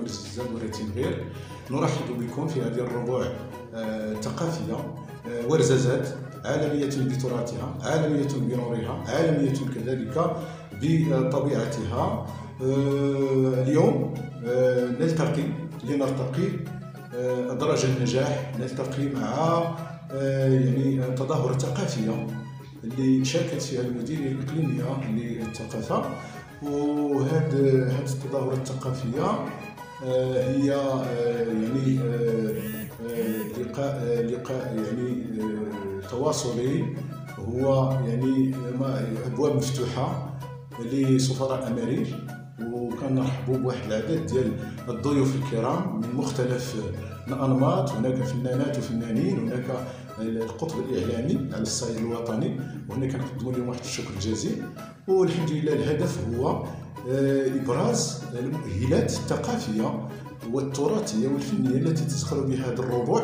ورزازات وريتنفير نرحب بكم في هذه الربوع آه، الثقافية آه، ورزازات عالمية بتراثها عالمية بنورها عالمية كذلك بطبيعتها. آه، اليوم نلتقي لنرتقي آه، أدراج النجاح نلتقي مع يعني تظاهرة ثقافية اللي شاركت فيها المديرية الإقليمية للثقافة. وهذه هذه التظاهرة الثقافية آه، هي آه، يعني آه، لقاء لقاء يعني تواصلي. هو يعني أبواب مفتوحة لسفراء امريك وكنرحبوا بواحد العدد ديال الضيوف الكرام من مختلف الأنماط. هناك فنانات وفنانين هناك القطب الإعلامي على الصعيد الوطني وهنا كنقدموا لهم واحد الشكر جزيل والحمد لله الهدف هو آه، إبراز المؤهلات الثقافية والتراثية والفنية التي تزخر بها هذا الربوع.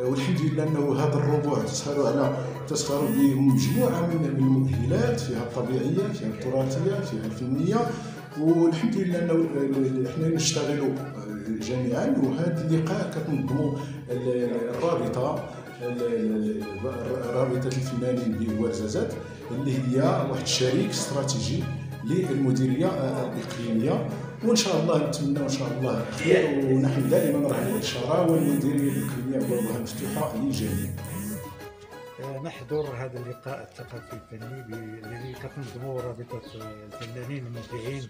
آه، والحمد لله أنه هذا الربوع تسخر على تسخر بمجموعه من من المؤهلات فيها الطبيعية فيها التراثية فيها الفنية. والحمد لله أنه إحنا نشتغلوا آه، جميعا. وهذا اللقاء كتنظموا ال- الرابطة ال- ال- رابطه الفنانين بورزازات اللي هي واحد الشريك استراتيجي للمديرية الإقليمية وإن شاء الله نتمنى ان شاء الله خير ونحن دائما نرحب بالشراء والمديرية الإقليمية ابوابها مفتوحه للجميع. نحضر هذا اللقاء الثقافي الفني الذي تنظمه رابطة الفنانين المبدعين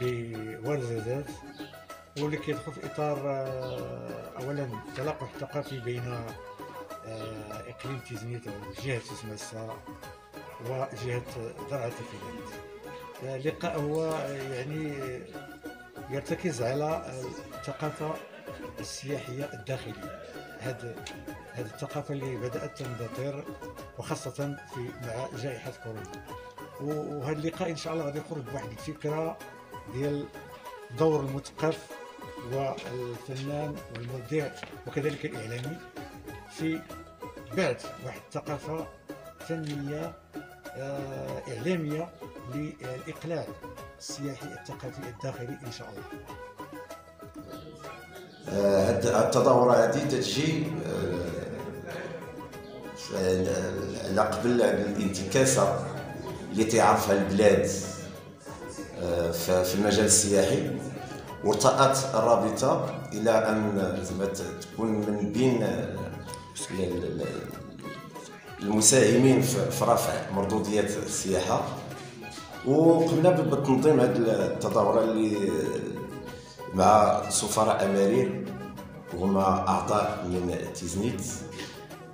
بورزازات واللي كيدخل في إطار آه، أولا تلاقح ثقافي بين آه، إقليم تيزنيت أو جهة سماسة وجهة درعا تفيدات اللقاء هو آه، يعني يرتكز على الثقافة السياحية الداخلية. هذا هذه الثقافة اللي بدأت تندثر وخاصة في مع جائحة كورونا. وهذا اللقاء إن شاء الله غادي يخرج بواحد الفكرة ديال دور المثقف والفنان والمبدع وكذلك الإعلامي. في بعث واحد الثقافة فنية آه، إعلامية للإقلاع السياحي الثقافي الداخلي إن شاء الله. آه، هاد التظاهرة هذه تجي آه، على قبل الانتكاسة اللي تعرفها البلاد آه، في المجال السياحي وارتأت الرابطة إلى أن زعما ت- تكون من بين آه، المساهمين في رفع مردودية السياحة. وقمنا بتنظيم هذه التظاهرة اللي مع سفراء امارير وهما أعضاء من تيزنيت.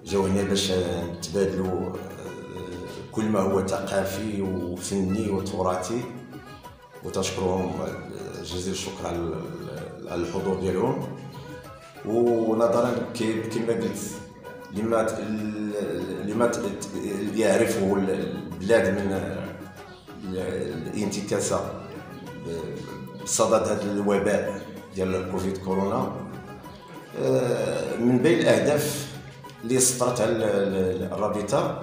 جاو هنا باش نتبادلوا آه، كل ما هو ثقافي وفني وتراثي. وتشكرهم آه، جزيل الشكر على ال- على الحضور ديالهم. ونظرا كما قلت لما ت- ال- لما ت- ت- يعرفه البلاد من الانتكاسة بصدد هذا الوباء ديال الكوفيد كورونا. آه، من بين الأهداف اللي سطرتها ال- ال- الرابطة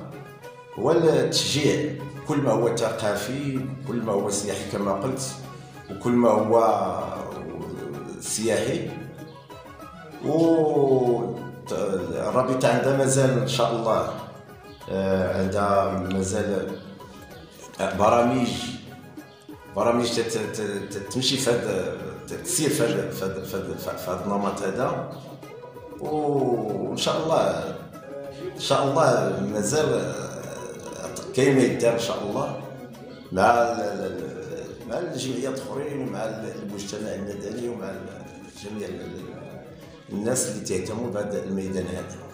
هو التشجيع. كل ما هو ثقافي كل ما هو سياحي كما قلت وكل ما هو سياحي. و الرابطه عندها مازال إن شاء الله آه، عندها مازال برامج برامج تمشي في هذا تسير في هذا في هذا النمط هذا. وإن شاء الله إن شاء الله مازال آه، كاين ما يدار إن شاء الله. مع مع الجمعيات الأخرين ومع المجتمع المدني ومع جميع الناس اللي تهتموا بهذا الميدان هذا.